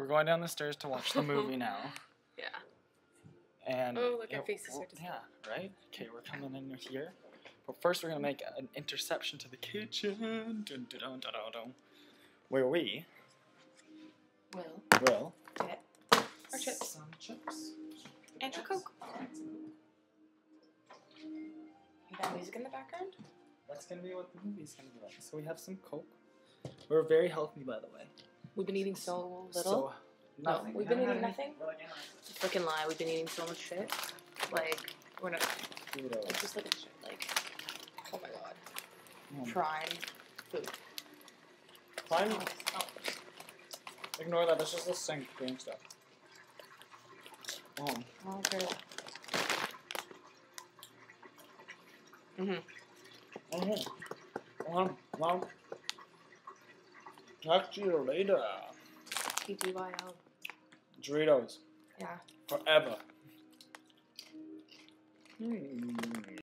We're going down the stairs to watch the movie now. Yeah. And Oh, look, our yeah, faces well, are just- Yeah, right? Okay, we're coming in here. But first, we're gonna make an interception to the kitchen. Dun, dun, dun, dun, dun, dun, where we Will. will Get our chips. Some chips. And your Coke. You got music in the background? That's gonna be what the movie's gonna be like. So we have some Coke. We're very healthy, by the way. We've been eating so little. So, nothing. we've been eating nothing? Like, Freaking lie. We've been eating so much shit. Like, we're not. Like, just look at shit. Like, oh my god. Oh, Prime food. Prime. Oh. Ignore that. That's just the sink doing stuff. Oh. Oh, girl. Mhm. Mm-hmm. Um, well, talk to you later. TGYL. Doritos Yeah. forever. Hmm.